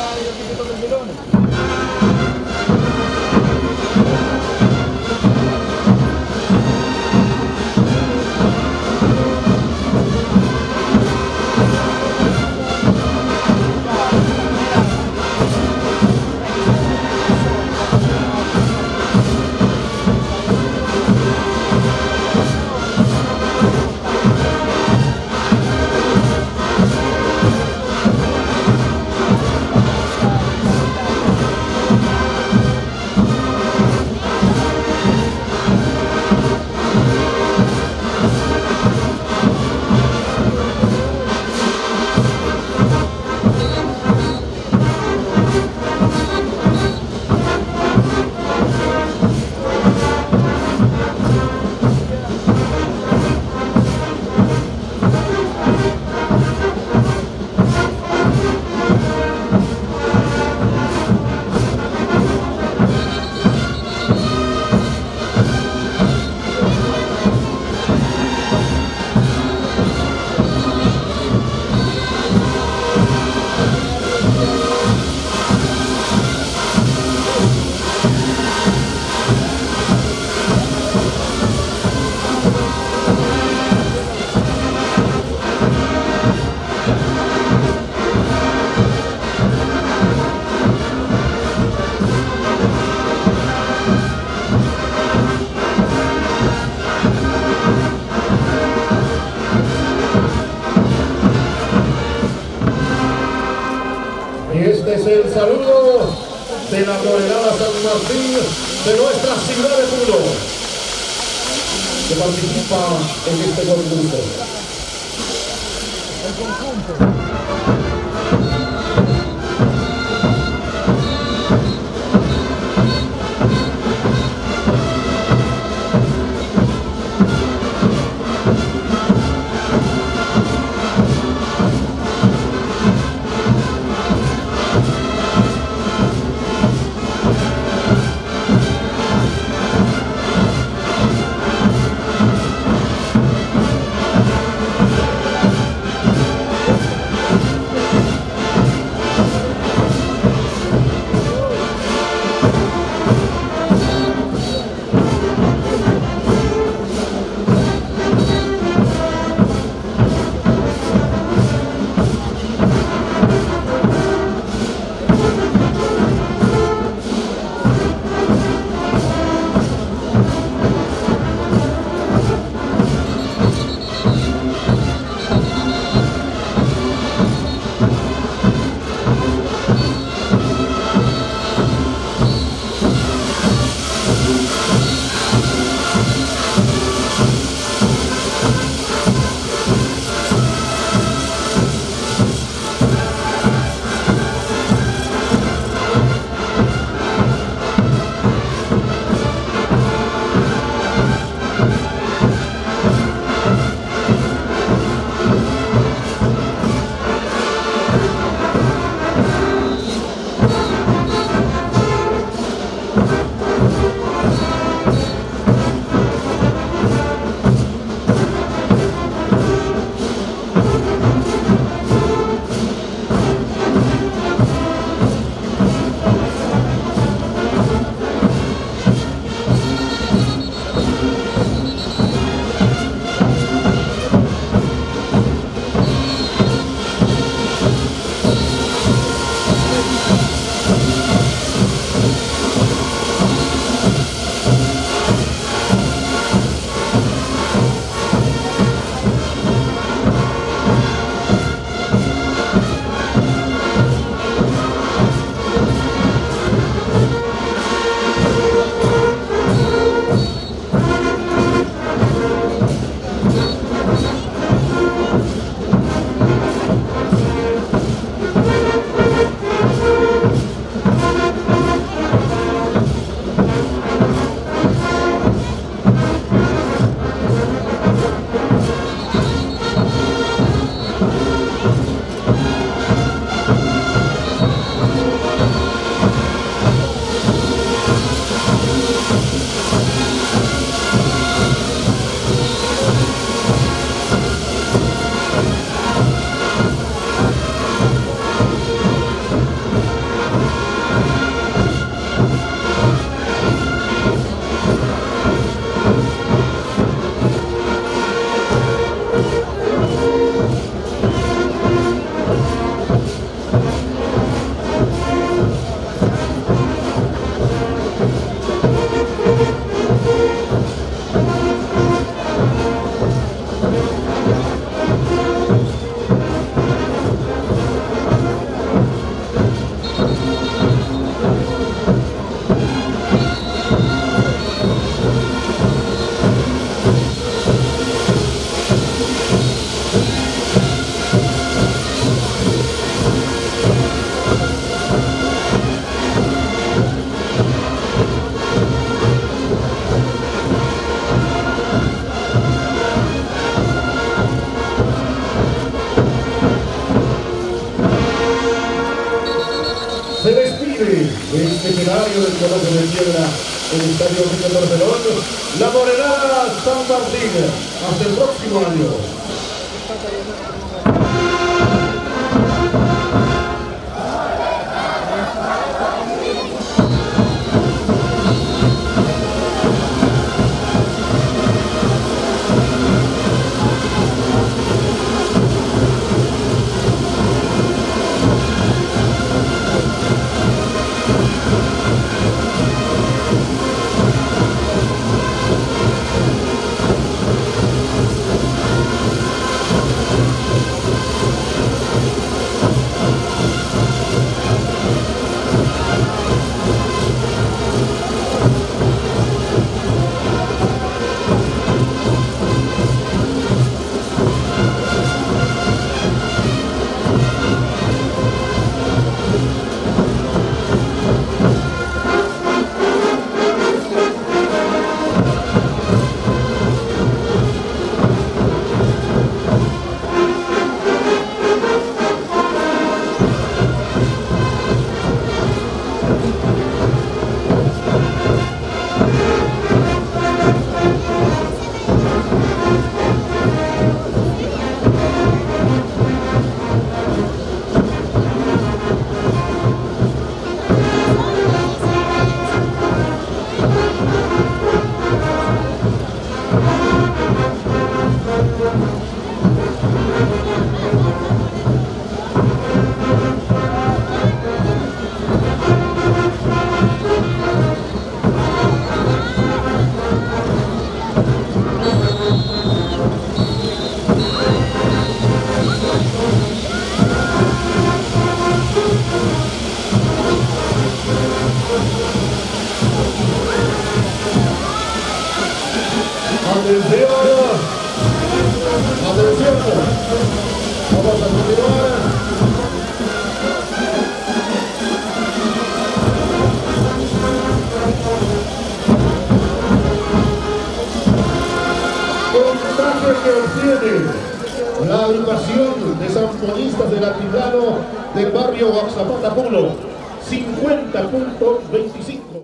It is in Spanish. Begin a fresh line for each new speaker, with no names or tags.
Ah, io ho visto il melone. El saludo de la Floregada San Martín de nuestra ciudad de Puno, que participa en este concurso. este Coloso de Piedra, el Estadio Rico Barcelona, la Morenada San Martín. Hasta el próximo año. Atención. Atención. Vamos a continuar. Que obtiene la agrupación de sanfonistas del Altiplano del barrio Zapata Pulo, 50.25.